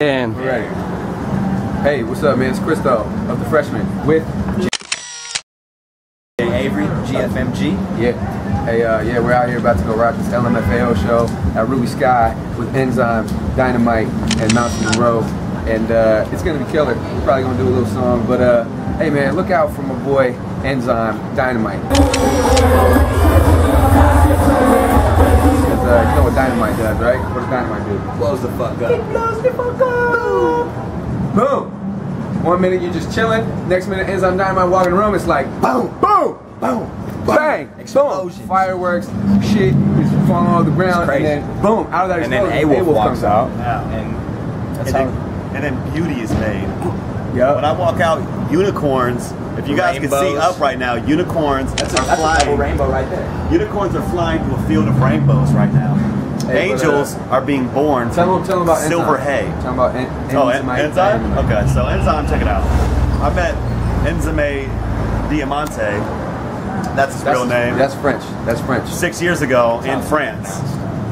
And We're. Hey, what's up, man? It's Kristo of the Freshman with Avery, GFMG. yeah. Hey, uh, yeah, we're out here about to go rock this LMFAO show at Ruby Skye with Enzyme, Dynamite, and Mousie Monroe, and uh, it's gonna be killer. We're probably gonna do a little song, but uh, hey, man, look out for my boy Enzyme, Dynamite. Dynamite does, right? What does Dynamite do? Blows the fuck up. It blows the fuck up. Boom. One minute you're just chilling. Next minute, Enzyme Dynamite walking the room. It's like boom, boom, boom, bang, Explosion. boom, fireworks, shit is falling off the ground, and then boom, out of that And then explosion, A-Wolf walks comes out. Yeah, and That's and then, and then beauty is made. Yep. When I walk out, unicorns. If you guys can see up right now, unicorns That's a, that's flying. double rainbow right there. Unicorns are flying through a field of rainbows right now. Hey, but, Angels uh, are being born Tell them, tell them about silver Enzyme. hay. Tell them about en- Oh, en- Enzyme. enzyme? Okay, so enzyme, check it out. I met Enzyme Diamante. That's his That's, real name. That's French. That's French. six years ago in France.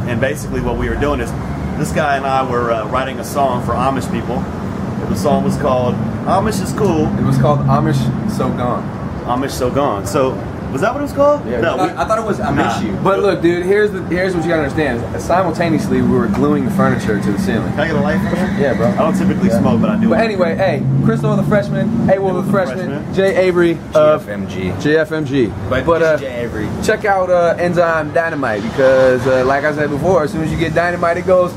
And basically, what we were doing is this guy and I were uh, writing a song for Amish people. The song was called Amish is Cool, It was called Amish So Gone. Amish So Gone. So, was that what it was called? Yeah. no, I thought, I thought it was I Nah. miss you. But look, dude, here's the here's what you gotta understand. Simultaneously, we were gluing the furniture to the ceiling. Can I get a light from here? Yeah, bro. I don't typically Yeah. smoke, but I do. But anyway, hey, Kristo the freshman, A Will the the freshman, freshman. J Avery of GFMG. JFMG. But, but uh, J Avery. check out uh, Enzyme Dynamite because, uh, like I said before, as soon as you get dynamite, it goes.